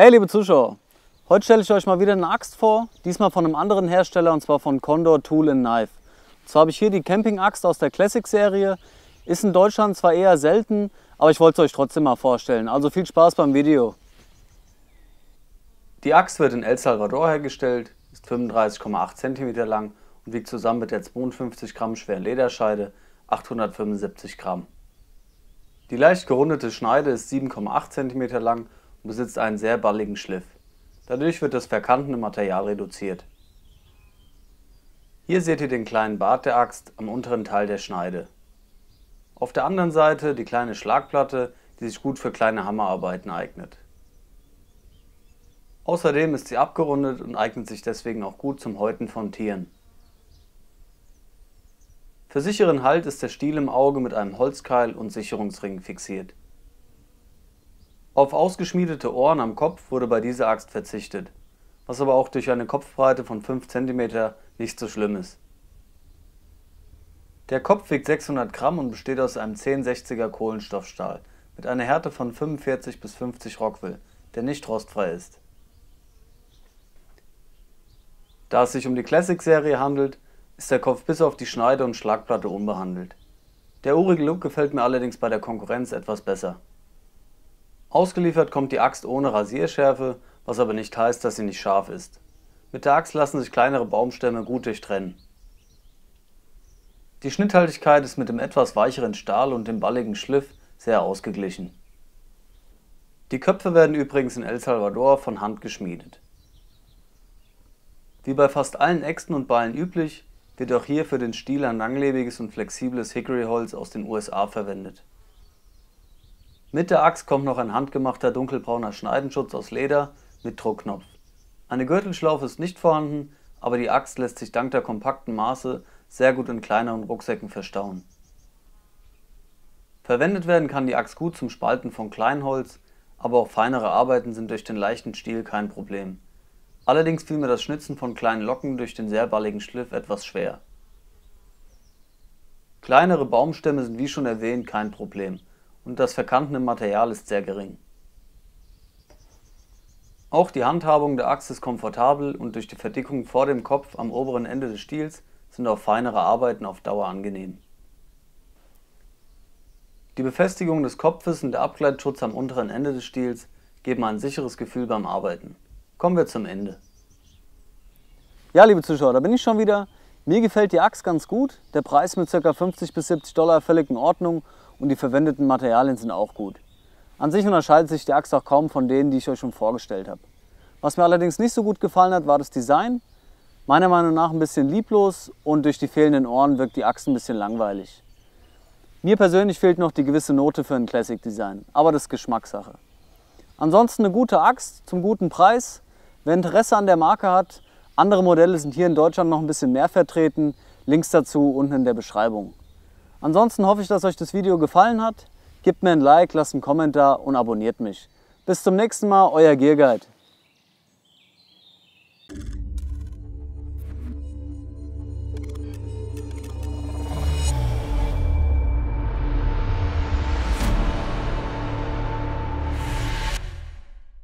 Hey liebe Zuschauer, heute stelle ich euch mal wieder eine Axt vor, diesmal von einem anderen Hersteller und zwar von Condor Tool Knife. Und zwar habe ich hier die Camping-Axt aus der Classic-Serie, ist in Deutschland zwar eher selten, aber ich wollte es euch trotzdem mal vorstellen. Also viel Spaß beim Video. Die Axt wird in El Salvador hergestellt, ist 35,8 cm lang und wiegt zusammen mit der 52 Gramm schweren Lederscheide 875 Gramm. Die leicht gerundete Schneide ist 7,8 cm lang und besitzt einen sehr balligen Schliff. Dadurch wird das verkantende Material reduziert. Hier seht ihr den kleinen Bart der Axt am unteren Teil der Schneide. Auf der anderen Seite die kleine Schlagplatte, die sich gut für kleine Hammerarbeiten eignet. Außerdem ist sie abgerundet und eignet sich deswegen auch gut zum Häuten von Tieren. Für sicheren Halt ist der Stiel im Auge mit einem Holzkeil und Sicherungsring fixiert. Auf ausgeschmiedete Ohren am Kopf wurde bei dieser Axt verzichtet, was aber auch durch eine Kopfbreite von 5 cm nicht so schlimm ist. Der Kopf wiegt 600 Gramm und besteht aus einem 1060er Kohlenstoffstahl mit einer Härte von 45 bis 50 Rockwool, der nicht rostfrei ist. Da es sich um die Classic-Serie handelt, ist der Kopf bis auf die Schneide und Schlagplatte unbehandelt. Der urige Look gefällt mir allerdings bei der Konkurrenz etwas besser. Ausgeliefert kommt die Axt ohne Rasierschärfe, was aber nicht heißt, dass sie nicht scharf ist. Mit der Axt lassen sich kleinere Baumstämme gut durchtrennen. Die Schnitthaltigkeit ist mit dem etwas weicheren Stahl und dem balligen Schliff sehr ausgeglichen. Die Köpfe werden übrigens in El Salvador von Hand geschmiedet. Wie bei fast allen Äxten und Ballen üblich, wird auch hier für den Stiel ein langlebiges und flexibles Hickory-Holz aus den USA verwendet mit der Axt kommt noch ein handgemachter dunkelbrauner Schneidenschutz aus Leder mit Druckknopf. Eine Gürtelschlaufe ist nicht vorhanden, aber die Axt lässt sich dank der kompakten Maße sehr gut in kleineren Rucksäcken verstauen. Verwendet werden kann die Axt gut zum Spalten von Kleinholz, aber auch feinere Arbeiten sind durch den leichten Stiel kein Problem. Allerdings fiel mir das Schnitzen von kleinen Locken durch den sehr balligen Schliff etwas schwer. Kleinere Baumstämme sind wie schon erwähnt kein Problem und das verkantende Material ist sehr gering. Auch die Handhabung der Axt ist komfortabel und durch die Verdickung vor dem Kopf am oberen Ende des Stiels sind auch feinere Arbeiten auf Dauer angenehm. Die Befestigung des Kopfes und der Abgleitschutz am unteren Ende des Stiels geben ein sicheres Gefühl beim Arbeiten. Kommen wir zum Ende. Ja, liebe Zuschauer, da bin ich schon wieder. Mir gefällt die Axt ganz gut. Der Preis mit ca. 50 bis 70 Dollar völlig in Ordnung und die verwendeten Materialien sind auch gut. An sich unterscheidet sich die Axt auch kaum von denen, die ich euch schon vorgestellt habe. Was mir allerdings nicht so gut gefallen hat, war das Design. Meiner Meinung nach ein bisschen lieblos und durch die fehlenden Ohren wirkt die Axt ein bisschen langweilig. Mir persönlich fehlt noch die gewisse Note für ein Classic Design, aber das ist Geschmackssache. Ansonsten eine gute Axt zum guten Preis. Wer Interesse an der Marke hat, andere Modelle sind hier in Deutschland noch ein bisschen mehr vertreten. Links dazu unten in der Beschreibung. Ansonsten hoffe ich, dass euch das Video gefallen hat. Gebt mir ein Like, lasst einen Kommentar und abonniert mich. Bis zum nächsten Mal, euer Gearguide.